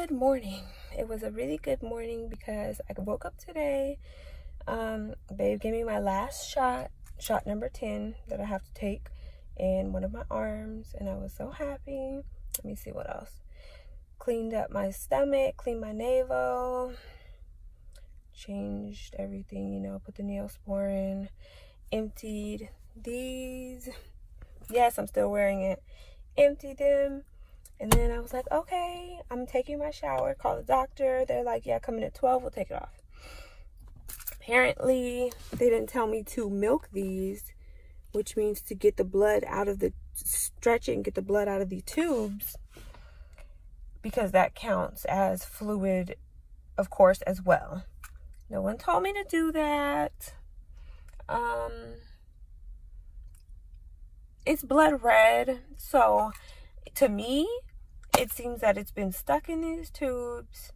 good morning. It was a really good morning because i woke up today. Um babe gave me my last shot shot number 10 that i have to take in one of my arms and i was so happy. Let me see what else. Cleaned up my stomach cleaned my navel changed everything you know put the neosporin emptied these. Yes i'm still wearing it. Emptied them and then I was like, okay, I'm taking my shower. Call the doctor. They're like, yeah, coming at 12. We'll take it off. Apparently, they didn't tell me to milk these, which means to get the blood out of the, stretch it and get the blood out of the tubes. Because that counts as fluid, of course, as well. No one told me to do that. Um, it's blood red. So, to me, it seems that it's been stuck in these tubes.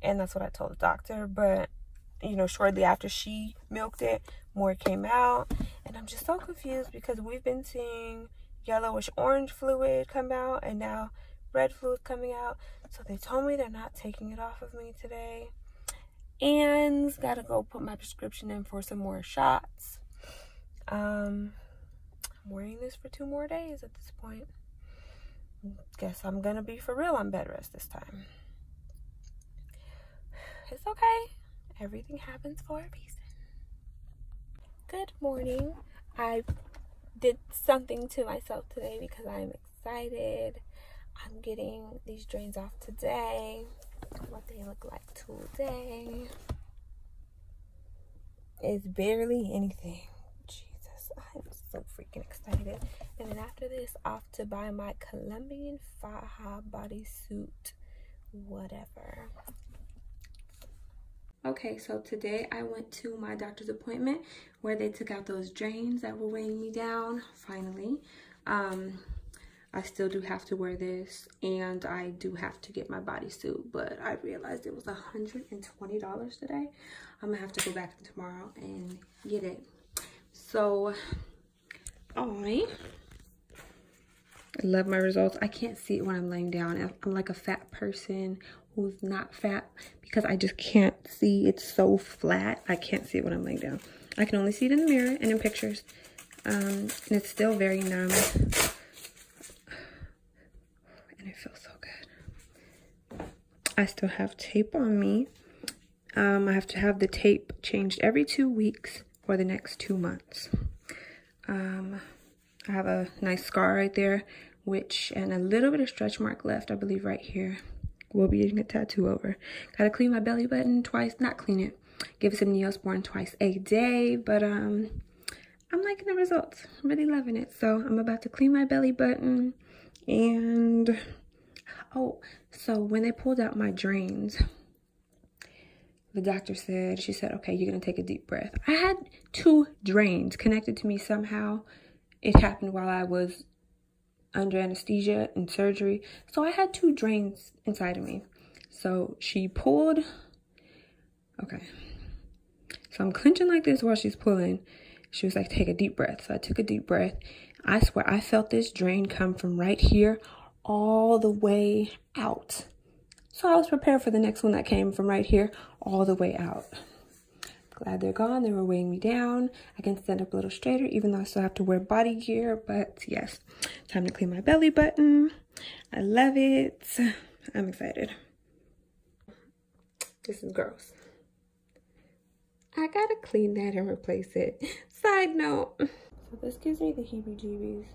And that's what I told the doctor. But, you know, shortly after she milked it, more came out. And I'm just so confused because we've been seeing yellowish orange fluid come out and now red fluid coming out. So they told me they're not taking it off of me today. And gotta go put my prescription in for some more shots. Um, I'm wearing this for two more days at this point guess I'm gonna be for real on bed rest this time. It's okay. Everything happens for a reason. Good morning. I did something to myself today because I'm excited. I'm getting these drains off today. What they look like today It's barely anything. So freaking excited. And then after this, off to buy my Colombian Faja bodysuit, whatever. Okay, so today I went to my doctor's appointment where they took out those drains that were weighing me down, finally. Um, I still do have to wear this and I do have to get my bodysuit, but I realized it was $120 today. I'm gonna have to go back tomorrow and get it. So I love my results. I can't see it when I'm laying down. I'm like a fat person who's not fat because I just can't see. It's so flat. I can't see it when I'm laying down. I can only see it in the mirror and in pictures. Um, and it's still very numb. And it feels so good. I still have tape on me. Um, I have to have the tape changed every two weeks for the next two months. Um, I have a nice scar right there, which, and a little bit of stretch mark left, I believe right here. We'll be getting a tattoo over. Gotta clean my belly button twice, not clean it, give it some Neosporin twice a day, but um, I'm liking the results. I'm really loving it. So I'm about to clean my belly button and, oh, so when they pulled out my drains, the doctor said, she said, okay, you're going to take a deep breath. I had two drains connected to me somehow. It happened while I was under anesthesia and surgery. So I had two drains inside of me. So she pulled. Okay. So I'm clenching like this while she's pulling. She was like, take a deep breath. So I took a deep breath. I swear I felt this drain come from right here all the way out. So I was prepared for the next one that came from right here all the way out. Glad they're gone. They were weighing me down. I can stand up a little straighter, even though I still have to wear body gear. But yes, time to clean my belly button. I love it. I'm excited. This is gross. I gotta clean that and replace it. Side note. So this gives me the heebie-jeebies.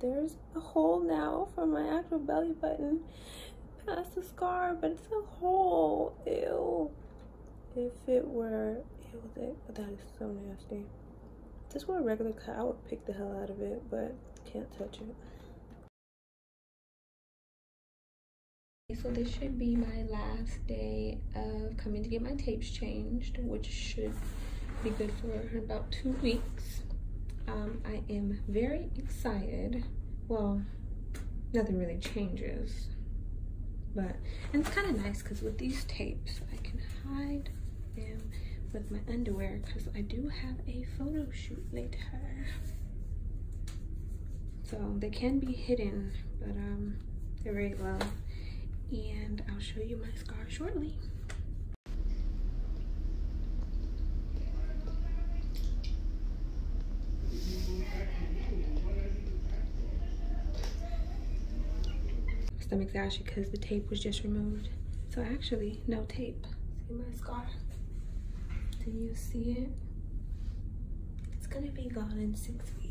There's a hole now for my actual belly button past the scar, but it's a hole. Ew. If it were, ew, that, that is so nasty. If this were a regular cut, I would pick the hell out of it, but can't touch it. So this should be my last day of coming to get my tapes changed, which should be good for about two weeks. Um, I am very excited. Well, nothing really changes but and it's kind of nice because with these tapes I can hide them with my underwear because I do have a photo shoot later so they can be hidden but um they're very low and I'll show you my scar shortly. Stomach's ashy because the tape was just removed. So actually, no tape. See my scar? Do you see it? It's gonna be gone in six weeks.